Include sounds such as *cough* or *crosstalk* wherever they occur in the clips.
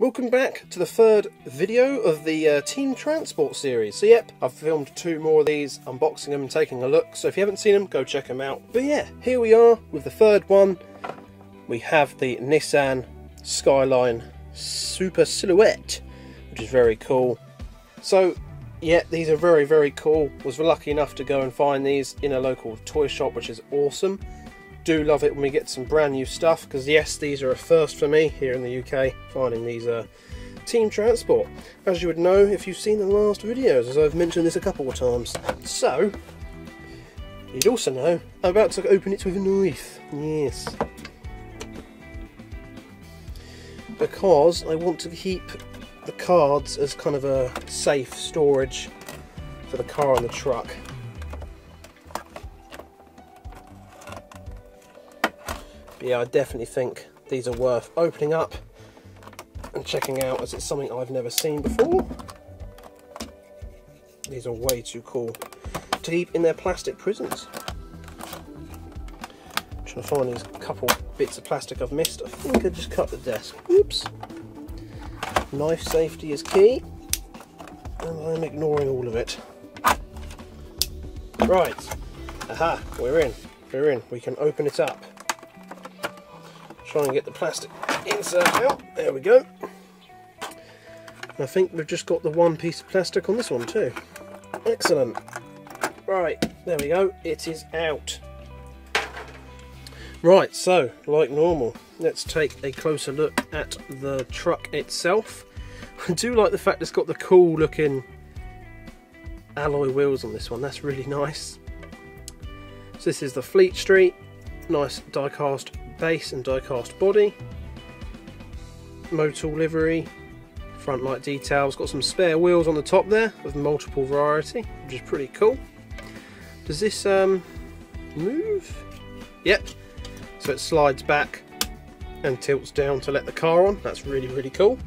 Welcome back to the third video of the uh, Team Transport series. So yep, I've filmed two more of these, unboxing them and taking a look. So if you haven't seen them, go check them out. But yeah, here we are with the third one. We have the Nissan Skyline Super Silhouette, which is very cool. So yeah, these are very, very cool. Was lucky enough to go and find these in a local toy shop, which is awesome do love it when we get some brand new stuff because yes these are a first for me here in the UK finding these uh, team transport. As you would know if you've seen the last videos as I've mentioned this a couple of times. So you'd also know I'm about to open it with a knife. Yes. Because I want to keep the cards as kind of a safe storage for the car and the truck Yeah, I definitely think these are worth opening up and checking out as it's something I've never seen before. These are way too cool to keep in their plastic prisons. I'm trying to find these couple bits of plastic I've missed. I think I just cut the desk. Oops. Knife safety is key. And I'm ignoring all of it. Right. Aha, we're in. We're in. We can open it up try and get the plastic insert out. There we go. I think we've just got the one piece of plastic on this one too. Excellent. Right, there we go. It is out. Right, so, like normal, let's take a closer look at the truck itself. *laughs* I do like the fact it's got the cool looking alloy wheels on this one. That's really *laughs* nice. So this is the Fleet Street. Nice die-cast base and die-cast body, Motul livery, front light details, got some spare wheels on the top there of multiple variety, which is pretty cool. Does this um, move? Yep, so it slides back and tilts down to let the car on, that's really really cool.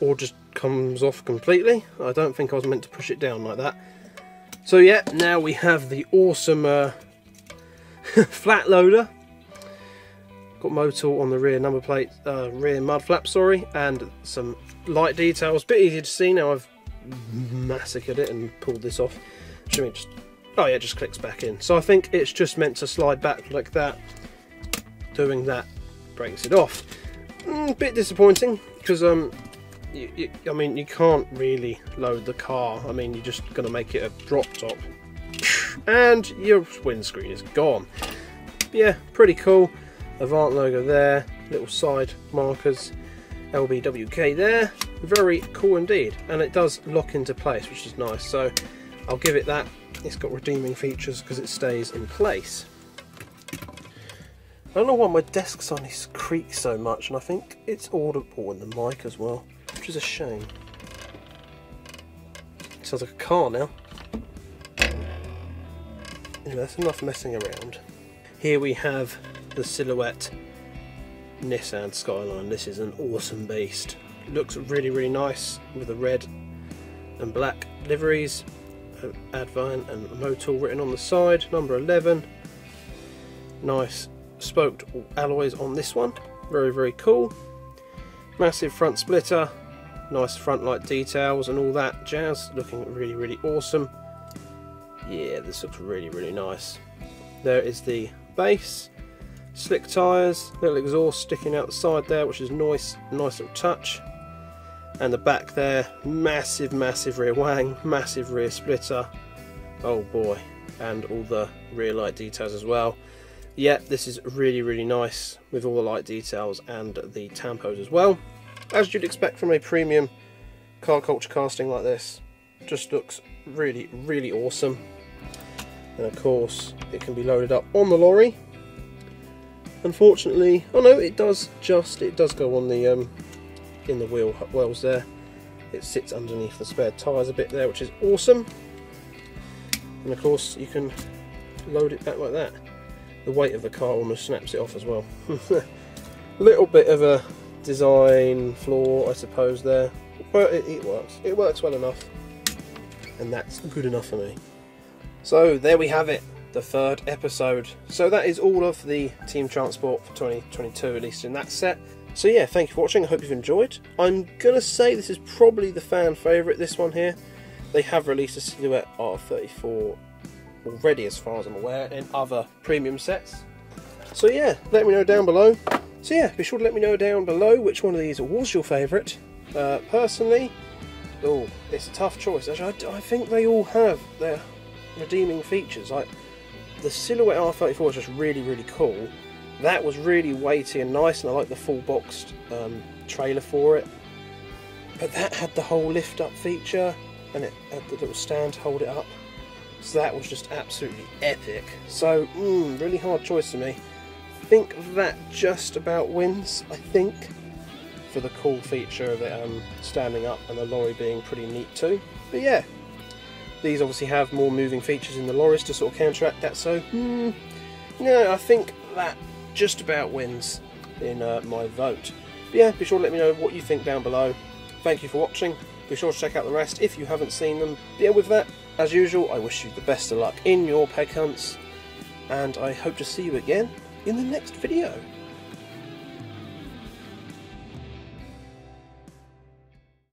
Or just comes off completely, I don't think I was meant to push it down like that. So yeah, now we have the awesome uh, *laughs* flat loader. Got Motul on the rear number plate, uh, rear mud flap, sorry, and some light details. Bit easier to see now I've massacred it and pulled this off. Should we just, oh yeah, it just clicks back in. So I think it's just meant to slide back like that. Doing that breaks it off. Mm, bit disappointing because um, you, you, I mean you can't really load the car. I mean you're just gonna make it a drop top and your windscreen is gone. Yeah, pretty cool. Advan logo there, little side markers, LBWK there. Very cool indeed, and it does lock into place, which is nice. So I'll give it that. It's got redeeming features because it stays in place. I don't know why my desk's on this creak so much, and I think it's audible in the mic as well, which is a shame. Sounds like a car now. That's enough messing around. Here we have the Silhouette Nissan Skyline. This is an awesome beast. Looks really, really nice with the red and black liveries. Uh, Advan and Motul written on the side. Number 11. Nice spoked alloys on this one. Very, very cool. Massive front splitter. Nice front light details and all that jazz. Looking really, really awesome yeah this looks really really nice. There is the base slick tyres little exhaust sticking out the side there which is nice nice little touch. And the back there massive massive rear wang massive rear splitter. Oh boy and all the rear light details as well. Yeah this is really really nice with all the light details and the tampos as well. As you'd expect from a premium car culture casting like this just looks really really awesome and of course it can be loaded up on the lorry. Unfortunately oh no it does just it does go on the um, in the wheel wells there. It sits underneath the spare tyres a bit there which is awesome. And of course you can load it back like that. The weight of the car almost snaps it off as well. *laughs* Little bit of a design flaw I suppose there. But it, it works. It works well enough. And that's good enough for me so there we have it, the third episode. So that is all of the Team Transport for 2022, at least in that set. So yeah, thank you for watching. I hope you've enjoyed. I'm gonna say this is probably the fan favourite. This one here. They have released a Silhouette R34 already, as far as I'm aware, in other premium sets. So yeah, let me know down below. So yeah, be sure to let me know down below which one of these was your favourite. Uh, personally, oh, it's a tough choice. Actually, I, I, think they all have their redeeming features. Like the Silhouette R34 is just really, really cool. That was really weighty and nice, and I like the full boxed um, trailer for it. But that had the whole lift up feature, and it had the little stand to hold it up. So that was just absolutely epic. So, mm, really hard choice for me. I think that just about wins, I think, for the cool feature of it um, standing up and the lorry being pretty neat too. But yeah, these obviously have more moving features in the lorries to sort of counteract that, so, mm, yeah, I think that just about wins in uh, my vote. But yeah, be sure to let me know what you think down below. Thank you for watching. Be sure to check out the rest if you haven't seen them. But yeah, with that, as usual, I wish you the best of luck in your peg hunts, and I hope to see you again in the next video.